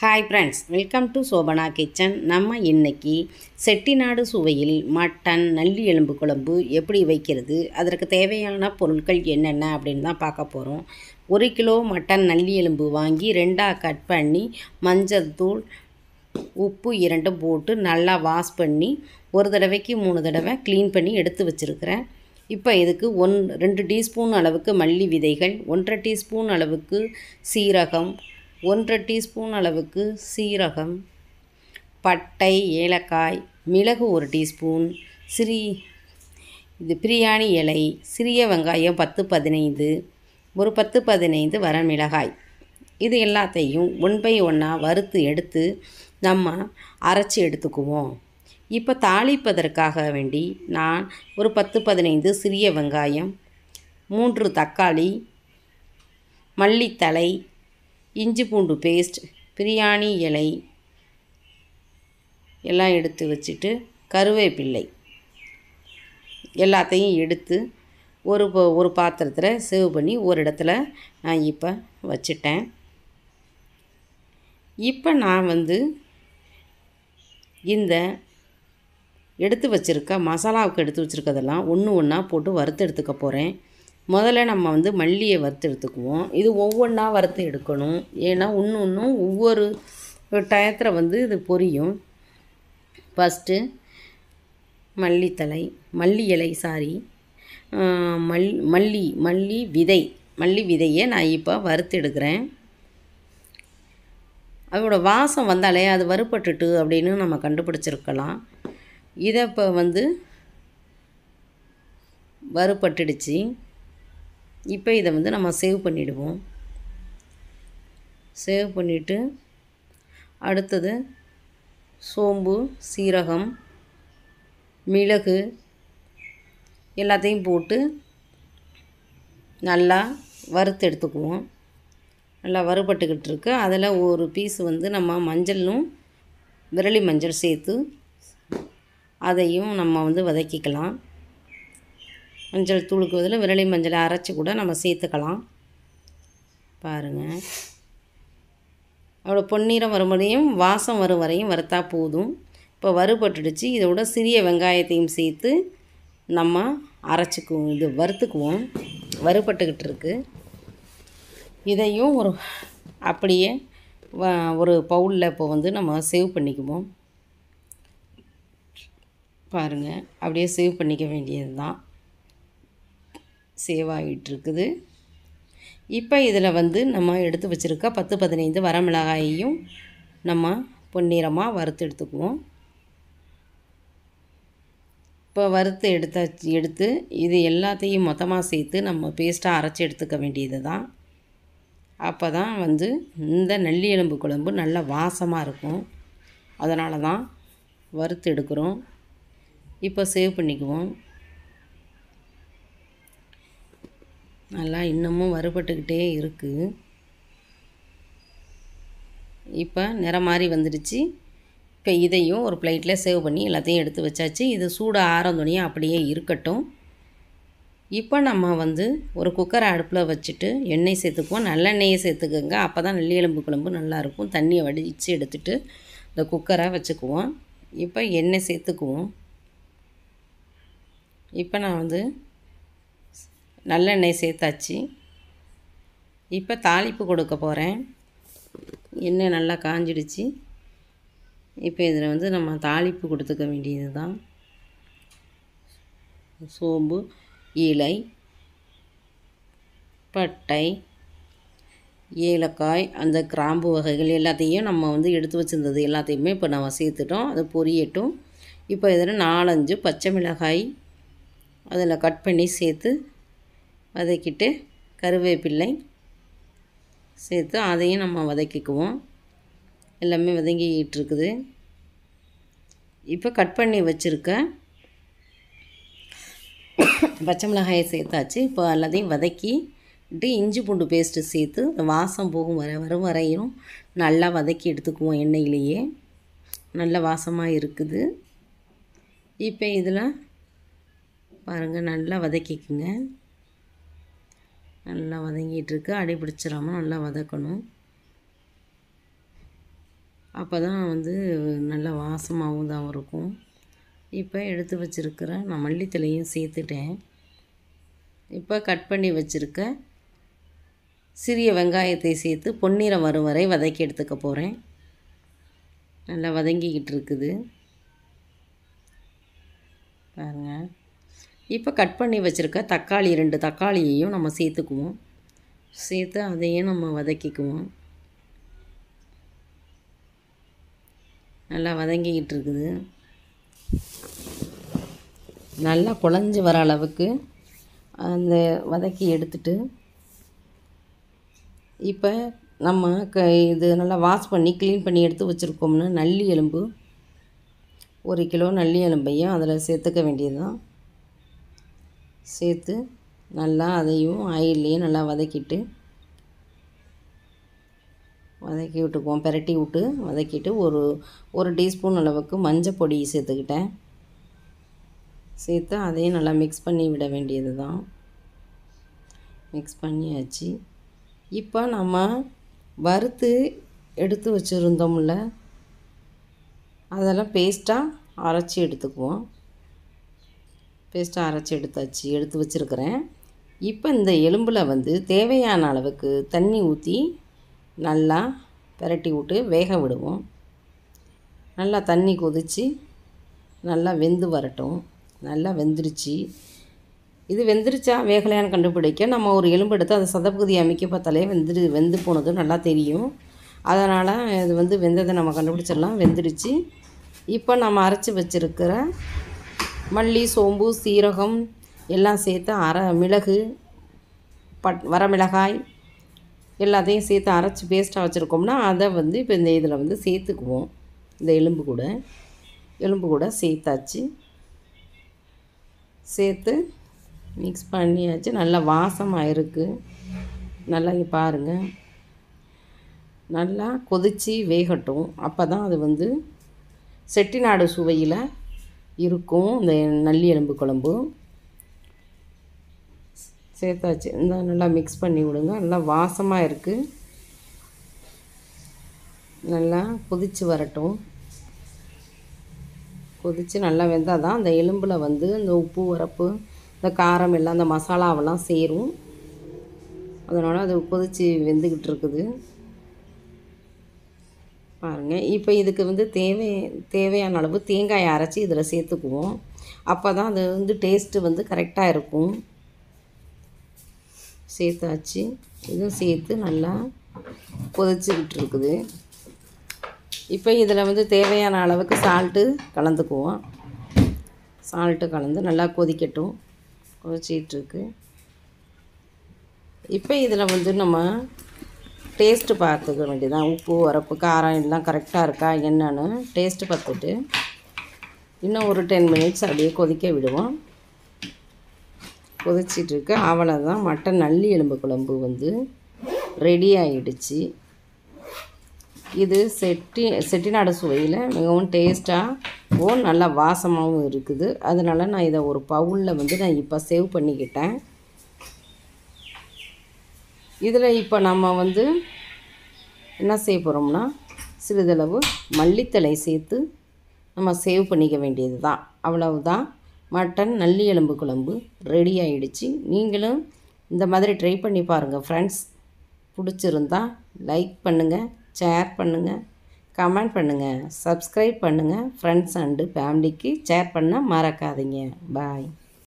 Hi friends welcome to Shobana kitchen நம்ம இன்னைக்கு செட்டிநாடு சுவையில் மட்டன் நல்லி எலும்பு குழம்பு எப்படி வைக்கிறது அதற்கு தேவையான பொருட்கள் என்னென்ன அப்படின்னு தான் பார்க்க போகிறோம் ஒரு கிலோ மட்டன் நல்லி எலும்பு வாங்கி ரெண்டாக கட் பண்ணி மஞ்சள் தூள் உப்பு இரண்டும் போட்டு நல்லா வாஷ் பண்ணி ஒரு தடவைக்கு மூணு தடவை க்ளீன் பண்ணி எடுத்து வச்சுருக்கிறேன். இப்போ இதுக்கு ஒன் ரெண்டு டீஸ்பூன் அளவுக்கு மல்லி விதைகள் ஒன்றரை டீஸ்பூன் அளவுக்கு சீரகம் ஒன்றரை டீஸ்பூன் அளவுக்கு சீரகம் பட்டை ஏலக்காய் மிளகு ஒரு டீஸ்பூன் சிறி இது பிரியாணி இலை சிறிய வெங்காயம் பத்து பதினைந்து ஒரு பத்து பதினைந்து வரமிளகாய் இது எல்லாத்தையும் ஒன் பை ஒன்னாக வறுத்து எடுத்து நம்ம அரைச்சி எடுத்துக்குவோம். இப்போ தாளிப்பதற்காக வேண்டி நான் ஒரு பத்து பதினைந்து சிறிய வெங்காயம் மூன்று தக்காளி மல்லித்தலை இஞ்சி பூண்டு பேஸ்ட் பிரியாணி இலை எல்லாம் எடுத்து வச்சுட்டு கருவேப்பிள்ளை எல்லாத்தையும் எடுத்து ஒரு ஒரு பாத்திரத்தில் சேவ் பண்ணி ஒரு இடத்துல நான் இப்போ வச்சிட்டேன். இப்போ நான் வந்து இந்த எடுத்து வச்சுருக்க மசாலாவுக்கு எடுத்து வச்சுருக்கதெல்லாம் ஒன்று ஒன்றா போட்டு வறுத்து எடுத்துக்க போகிறேன் முதல்ல நம்ம வந்து மல்லியை வறுத்து எடுத்துக்குவோம். இது ஒவ்வொன்றா வறுத்து எடுக்கணும். ஏன்னா ஒன்று ஒன்றும் ஒவ்வொரு டயத்தில் வந்து இது பொரியும். ஃபஸ்ட்டு மல்லித்தலை மல்லி இலை சாரி மல் மல்லி மல்லி விதை மல்லி விதையை நான் இப்போ வறுத்து எடுக்கிறேன். அதோட வாசம் வந்தாலே அது வறுபட்டுட்டு அப்படின்னு நம்ம கண்டுபிடிச்சிருக்கலாம். இதை இப்போ வந்து வறுபட்டுடுச்சு. இப்போ இதை வந்து நம்ம சேவ் பண்ணிவிடுவோம் சேவ் பண்ணிவிட்டு அடுத்தது சோம்பு சீரகம் மிளகு எல்லாத்தையும் போட்டு நல்லா வறுத்து எடுத்துக்குவோம். நல்லா வறுபட்டுக்கிட்டு இருக்கு. அதில் ஒரு பீஸ் வந்து நம்ம மஞ்சளும் விரலி மஞ்சள் சேர்த்து அதையும் நம்ம வந்து வதக்கிக்கலாம். மஞ்சள் தூளுக்கு பதில் விரலி மஞ்சளை அரைச்சி கூட நம்ம சேர்த்துக்கலாம். பாருங்கள் அவ்வளோ பொன்னிறம் வரும்படியும் வாசம் வரும் வரையும் வறுத்தா போதும். இப்போ வறுபட்டுடுச்சு. இதோட சிறிய வெங்காயத்தையும் சேர்த்து நம்ம அரைச்சிக்குவோம். இது வறுத்துக்குவோம். வறுபட்டுக்கிட்டு இருக்கு. இதையும் ஒரு அப்படியே வ- ஒரு பவுலில் இப்போ வந்து நம்ம சேவ் பண்ணிக்குவோம். பாருங்கள் அப்படியே சேவ் பண்ணிக்க வேண்டியது தான் சேவ் ஆகிட்டுருக்குது இப்போ இதில் வந்து நம்ம எடுத்து வச்சுருக்க பத்து பதினைந்து வரமிளகாயையும் நம்ம பொன்னிறமாக வறுத்து எடுத்துக்குவோம். இப்போ வறுத்து எடுத்தாச்சு எடுத்து இது எல்லாத்தையும் மொத்தமாக சேர்த்து நம்ம பேஸ்ட்டாக அரைச்சி எடுத்துக்க வேண்டியது தான் அப்போ தான் வந்து இந்த நல்லி எலும்பு குழம்பு நல்ல வாசமாக இருக்கும். அதனால தான் வறுத்து எடுக்கிறோம். இப்போ சேவ் பண்ணிக்குவோம். நல்லா இன்னமும் வறுபட்டுக்கிட்டே இருக்குது இப்போ நிறம் மாதிரி வந்துடுச்சு. இப்போ இதையும் ஒரு பிளேட்டில் சேவ் பண்ணி எல்லாத்தையும் எடுத்து வச்சாச்சு. இது சூடு ஆரந்தோனியும் அப்படியே இருக்கட்டும். இப்போ நம்ம வந்து ஒரு குக்கரை அடுப்பில் வச்சுட்டு எண்ணெய் சேர்த்துக்குவோம். நல்லெண்ணெயை சேர்த்துக்கோங்க. அப்போ தான் நெல்லி எலும்பு குழம்பு நல்லாயிருக்கும் தண்ணியை வடித்து எடுத்துட்டு இந்த குக்கரை வச்சுக்குவோம். இப்போ எண்ணெய் சேர்த்துக்குவோம். இப்போ நான் வந்து நல்லெண்ணெய் சேர்த்தாச்சு. இப்போ தாளிப்பு கொடுக்க போகிறேன் எண்ணெய் நல்லா காஞ்சிடுச்சு. இப்போ இதில் வந்து நம்ம தாளிப்பு கொடுத்துக்க வேண்டியது தான் சோம்பு இலை பட்டை ஏலக்காய் அந்த கிராம்பு வகைகள் எல்லாத்தையும் நம்ம வந்து எடுத்து வச்சுருந்தது எல்லாத்தையுமே இப்போ நம்ம சேர்த்துட்டோம். அது பொரியட்டும். இப்போ இதில் நாலஞ்சு பச்சை மிளகாய் அதில் கட் பண்ணி சேர்த்து வதக்கிட்டு கருவேப்பிள்ளை சேர்த்து அதையும் நம்ம வதக்கிக்குவோம். எல்லாமே வதங்கிட்டு இருக்குது இப்போ கட் பண்ணி வச்சுருக்க பச்சை மிளகாயை சேர்த்தாச்சு. இப்போ எல்லாத்தையும் வதக்கிட்டு இஞ்சி பூண்டு பேஸ்ட்டு சேர்த்து வாசம் போகும் வர வரும் வரையும் நல்லா வதக்கி எடுத்துக்குவோம் எண்ணெயிலேயே. நல்ல வாசமாக இருக்குது. இப்போ இதில் பாருங்கள் நல்லா வதக்கிக்குங்க. நல்லா வதங்கிட்டுருக்கு. அடி பிடிச்சிடாமல் நல்லா வதக்கணும். அப்போ தான் வந்து நல்ல வாசமாகவும் தான் இருக்கும். இப்போ எடுத்து வச்சுருக்கிற நான் மல்லித்தலையும் சேர்த்துட்டேன். இப்போ கட் பண்ணி வச்சுருக்க சிறிய வெங்காயத்தை சேர்த்து பொன்னிறம் வரும் வரை வதக்கி எடுத்துக்க போகிறேன் நல்லா வதங்கிக்கிட்டு இருக்குது. பாருங்கள் இப்போ கட் பண்ணி வச்சுருக்க தக்காளி ரெண்டு தக்காளியையும் நம்ம சேர்த்துக்குவோம். சேர்த்து அதையும் நம்ம வதக்கிக்குவோம். நல்லா வதங்கிக்கிட்டு இருக்குது. நல்லா குழஞ்சி வர அளவுக்கு அந்த வதக்கி எடுத்துட்டு இப்போ நம்ம க இது நல்லா வாஷ் பண்ணி க்ளீன் பண்ணி எடுத்து வச்சுருக்கோம்னா நல்லி எலும்பு ஒரு கிலோ நல்லி எலும்பையும் அதில் சேர்த்துக்க வேண்டியது தான் சேர்த்து நல்லா அதையும் ஆயில்லையே நல்லா வதக்கிட்டு வதக்கி விட்டுக்குவோம். பெரட்டி விட்டு வதக்கிட்டு ஒரு ஒரு டீஸ்பூன் அளவுக்கு மஞ்சள் பொடி சேர்த்துக்கிட்டேன். சேர்த்து அதையும் நல்லா மிக்ஸ் பண்ணி விட வேண்டியது தான். மிக்ஸ் பண்ணியாச்சு. இப்போ நம்ம வறுத்து எடுத்து வச்சுருந்தோம்ல அதெல்லாம் பேஸ்ட்டாக அரைச்சி எடுத்துக்குவோம். பேஸ்ட்டாக அரைச்சி எடுத்தாச்சு எடுத்து வச்சுருக்கிறேன். இப்போ இந்த எலும்பில் வந்து தேவையான அளவுக்கு தண்ணி ஊற்றி நல்லா பெரட்டி விட்டு வேக விடுவோம். நல்லா தண்ணி கொதித்து நல்லா வெந்து வரட்டும். நல்லா வெந்துருச்சு. இது வெந்துருச்சா வேகலையான்னு கண்டுபிடிக்க நம்ம ஒரு எலும்பு எடுத்து அதை சதப்பகுதி அமைக்க பார்த்தாலே வெந்துரு வெந்து போனது நல்லா தெரியும். அதனால் இது வந்து வெந்ததை நம்ம கண்டுபிடிச்சிடலாம். வெந்துருச்சு. இப்போ நம்ம அரைச்சி வச்சுருக்கிற மல்லி சோம்பு சீரகம் எல்லாம் சேர்த்து அரை மிளகு பட் வரமிளகாய் எல்லாத்தையும் சேர்த்து அரைச்சி பேஸ்ட்டாக வச்சுருக்கோம்னா அதை வந்து இப்போ இந்த இதில் வந்து சேர்த்துக்குவோம். இந்த எலும்பு கூட. எலும்பு கூட சேர்த்தாச்சு. சேர்த்து மிக்ஸ் பண்ணியாச்சு. நல்லா வாசமாக இருக்குது நல்லா இங்கே பாருங்கள் நல்லா கொதித்து வேகட்டும். அப்போ தான் அது வந்து செட்டிநாடு சுவையில் இருக்கும். இந்த நல்லி எலும்பு குழம்பு. சேர்த்தாச்சு. இந்த நல்லா மிக்ஸ் பண்ணி விடுங்க. நல்லா வாசமாக இருக்குது நல்லா கொதித்து வரட்டும். கொதித்து நல்லா வெந்தால் தான் அந்த எலும்பில் வந்து இந்த உப்பு உரப்பு இந்த காரம் எல்லாம் அந்த மசாலாவெல்லாம் சேரும். அதனால் அது கொதித்து வெந்துக்கிட்டு இருக்குது. பாருங்கள் இப்போ இதுக்கு வந்து தேவை தேவையான அளவு தேங்காயை அரைச்சி இதில் சேர்த்துக்குவோம். அப்போ தான் அது வந்து டேஸ்ட்டு வந்து கரெக்டாக இருக்கும். சேர்த்தாச்சு. இதுவும் சேர்த்து நல்லா கொதிச்சுக்கிட்டு இருக்குது. இப்போ இதில் வந்து தேவையான அளவுக்கு சால்ட்டு கலந்துக்குவோம். சால்ட்டு கலந்து நல்லா கொதிக்கட்டும். கொதிச்சிட்ருக்கு இப்போ இதில் வந்து நம்ம டேஸ்ட்டு பார்த்துக்க வேண்டியதான் உப்பு உரப்பு காரம் எல்லாம் கரெக்டாக இருக்கா என்னன்னு டேஸ்ட்டு பார்த்துட்டு இன்னும் ஒரு டென் மினிட்ஸ் அப்படியே கொதிக்க விடுவோம். கொதிச்சிட்ருக்கு அவ்வளோதான் மட்டன் நல்லி எலும்பு குழம்பு வந்து ரெடி ஆகிடுச்சு இது செட்டி செட்டிநாடு சுவையில் மிகவும் டேஸ்ட்டாகவும் நல்லா வாசமாகவும் இருக்குது. அதனால் நான் இதை ஒரு பவுலில் வந்து நான் இப்போ சேவ் பண்ணிக்கிட்டேன். இதில் இப்போ நம்ம வந்து என்ன செய்ய போகிறோம்னா சிறிதளவு மல்லித்தலை சேர்த்து நம்ம சேவ் பண்ணிக்க வேண்டியது தான். அவ்வளவுதான். மட்டன் நல்லி எலும்பு குழம்பு ரெடி ஆகிடுச்சு நீங்களும் இந்த மாதிரி ட்ரை பண்ணி பாருங்கள் ஃப்ரெண்ட்ஸ் பிடிச்சிருந்தா லைக் பண்ணுங்கள் ஷேர் பண்ணுங்கள் கமெண்ட் பண்ணுங்கள் சப்ஸ்கிரைப் பண்ணுங்கள் ஃப்ரெண்ட்ஸ் அண்டு ஃபேமிலிக்கு ஷேர் பண்ண மறக்காதீங்க. பாய்